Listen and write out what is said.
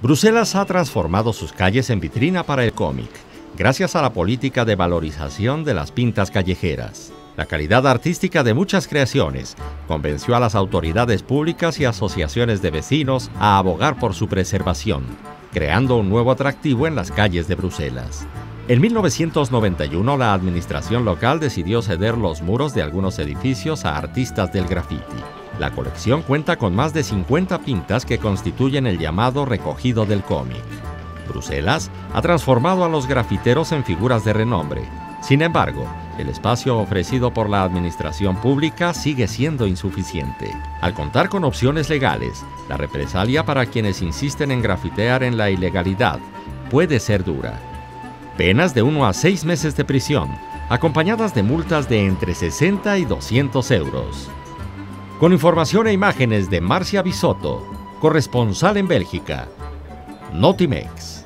Bruselas ha transformado sus calles en vitrina para el cómic, gracias a la política de valorización de las pintas callejeras. La calidad artística de muchas creaciones convenció a las autoridades públicas y asociaciones de vecinos a abogar por su preservación, creando un nuevo atractivo en las calles de Bruselas. En 1991 la administración local decidió ceder los muros de algunos edificios a artistas del graffiti. La colección cuenta con más de 50 pintas que constituyen el llamado recogido del cómic. Bruselas ha transformado a los grafiteros en figuras de renombre. Sin embargo, el espacio ofrecido por la administración pública sigue siendo insuficiente. Al contar con opciones legales, la represalia para quienes insisten en grafitear en la ilegalidad puede ser dura. Penas de 1 a 6 meses de prisión, acompañadas de multas de entre 60 y 200 euros. Con información e imágenes de Marcia Bisotto, corresponsal en Bélgica. Notimex.